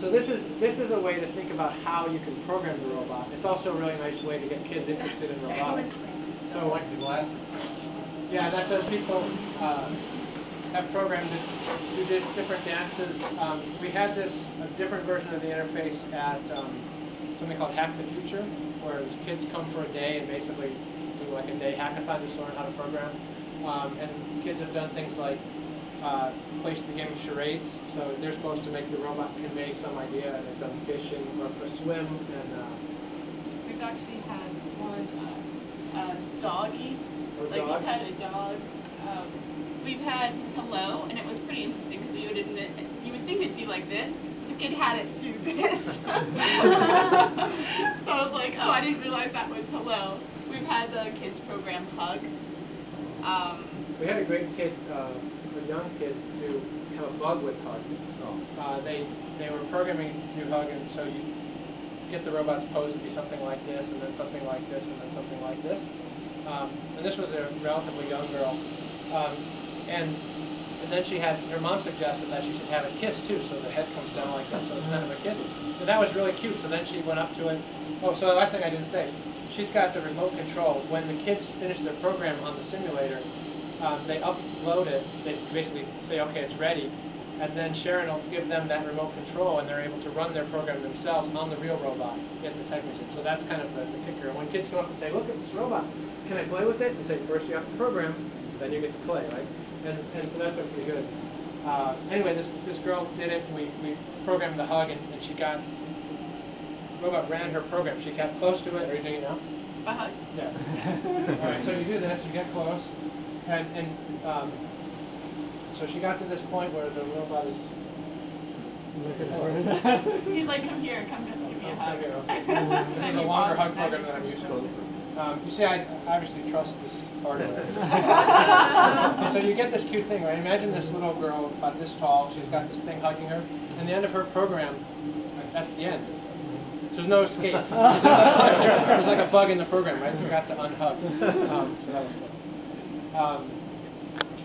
So this is this is a way to think about how you can program the robot. It's also a really nice way to get kids interested in robotics. So Like the glasses. yeah, that's how people uh, have programmed to do this different dances. Um, we had this a different version of the interface at um, something called Hack the Future, where kids come for a day and basically do like a day hackathon just to learn how to program. Um, and kids have done things like uh, place the game of charades. So they're supposed to make the robot convey some idea. They've done fishing or, or swim and uh, We've actually had one, uh, a doggy, like dog. we've had a dog. Um, we've had hello, and it was pretty interesting because you would admit, you would think it'd be like this. The kid had it do this. so I was like, oh, I didn't realize that was hello. We've had the kids program hug. Um, We had a great kid, uh, a young kid, to have a bug with Hug. Uh, they they were programming to do Hug, and so you get the robot's pose to be something like this, and then something like this, and then something like this. Um, and this was a relatively young girl, um, and and then she had her mom suggested that she should have a kiss too, so the head comes down like this, so it's kind of a kiss. And that was really cute. So then she went up to it. Oh, so the last thing I didn't say, she's got the remote control. When the kids finish their program on the simulator, um, they upload it. They basically say, okay, it's ready, and then Sharon will give them that remote control, and they're able to run their program themselves on the real robot at the Technician. So that's kind of the, the kicker. And when kids come up and say, look at this robot, can I play with it? And say, first you have to program, then you get to play, right? And, and so that's what's pretty good. Uh, anyway, this, this girl did it. We, we programmed the hug, and, and she got, robot ran her program. She got close to it. Are you doing it now? hug. Yeah. All right, so you do this, you get close, and, and um, so she got to this point where the robot is. He's like, come here, come give me a hug. Okay, okay. This is a longer hug program than I'm used to. Um, you see, I obviously trust this hardware. And so you get this cute thing, right? Imagine this little girl about this tall, she's got this thing hugging her, and the end of her program, like, that's the end. So there's no escape. There's, no- there's like a bug in the program, right? I forgot to unhug. Um, so that was fun. Um,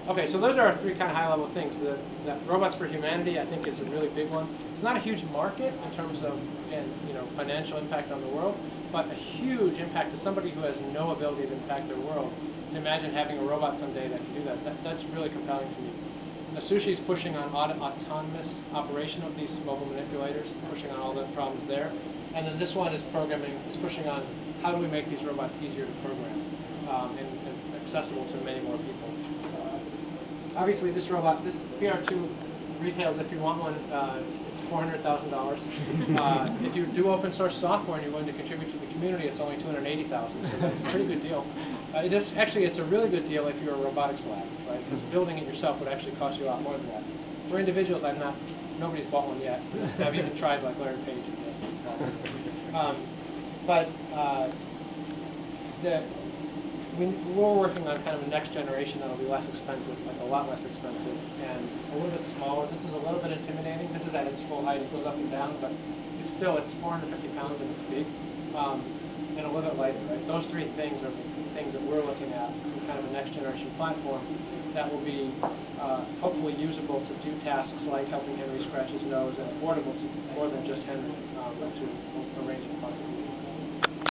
okay, so those are our three kind of high-level things. The, the robots for humanity, I think, is a really big one. It's not a huge market in terms of, again, you know, financial impact on the world, but a huge impact to somebody who has no ability to impact their world. To imagine having a robot someday that can do that, that that's really compelling to me. The sushi is pushing on auto, autonomous operation of these mobile manipulators, pushing on all the problems there. And then this one is programming, is pushing on how do we make these robots easier to program and, and accessible to many more people. Uh, obviously, this robot, this PR2 retails, if you want one, uh, it's $400,000. Uh, if you do open source software and you're willing to contribute to the community, it's only 280000 so that's a pretty good deal. Uh, it is, actually, it's a really good deal if you're a robotics lab, right? Because building it yourself would actually cost you a lot more than that. For individuals, I'm not, nobody's bought one yet. I've even tried like Larry Page and. Um, but uh, the, we, we're working on kind of a next generation that'll be less expensive, like a lot less expensive, and a little bit smaller. This is a little bit intimidating. This is at its full height. It goes up and down, but it's still, it's 450 pounds and it's big, um, and a little bit lighter, right? Those three things are things that we're looking at in kind of a next generation platform that will be uh, hopefully usable to do tasks like helping Henry scratch his nose and affordable to more than just Henry, um, to a range of.